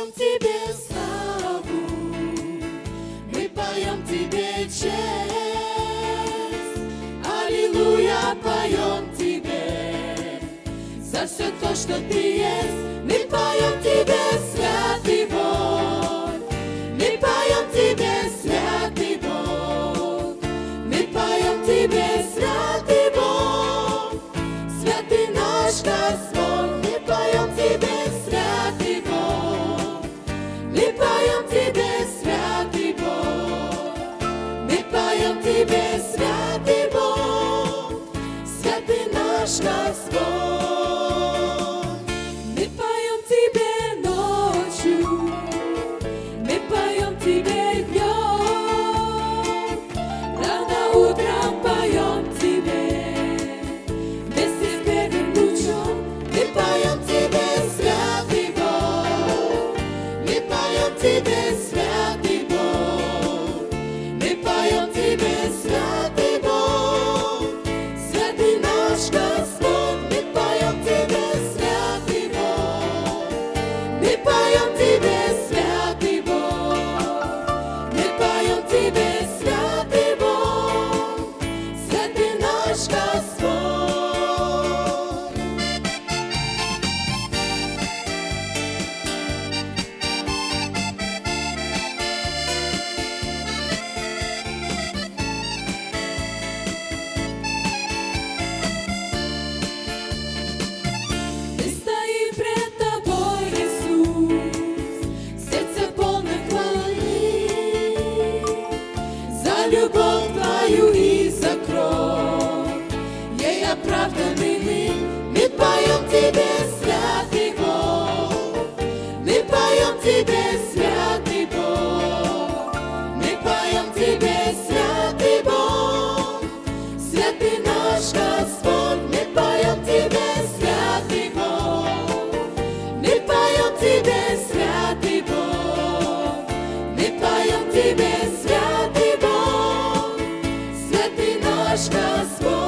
поем Тебе славу, мы поем Тебе честь. Аллилуйя, поем Тебе за все то, что Ты есть. Мы поем тебе ночью, мы поем тебе you both by you. descanso.